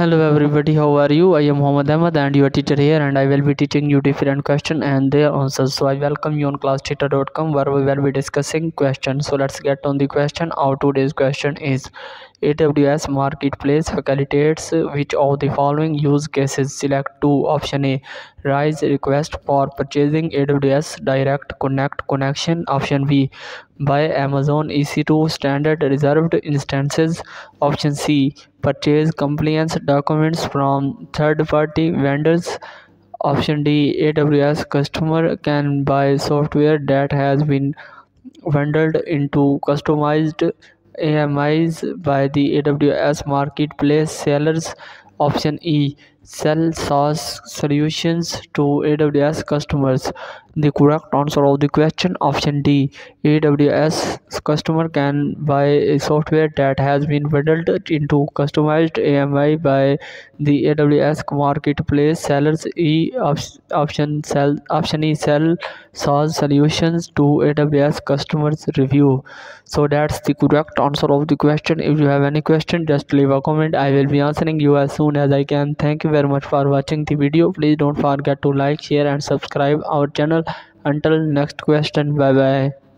hello everybody. How are you? I am Muhammad Ahmad and your teacher here and i will be teaching you different question and their answers. So i welcome you on classtheta.com where we will be discussing questions. So let's get on the question. Our today's question is aws marketplace facilitates which of the following use cases? Select two option a rise request for purchasing. Aws direct connect connection. Option b buy Amazon EC2 standard reserved instances. Option C purchase compliance documents from third party vendors. Option D AWS customer can buy software that has been bundled into customized AMIs by the AWS marketplace sellers. Option E sell SaaS solutions to AWS customers. The correct answer of the question option D. AWS customer can buy a software that has been bundled into customized AMI by the AWS marketplace sellers. E option sell option E sell SaaS solutions to AWS customers review. So that's the correct answer of the question. If you have any question, just leave a comment. I will be answering you as soon as I can. Thank you very much for watching the video. Please don't forget to like, share and subscribe our channel until next question bye bye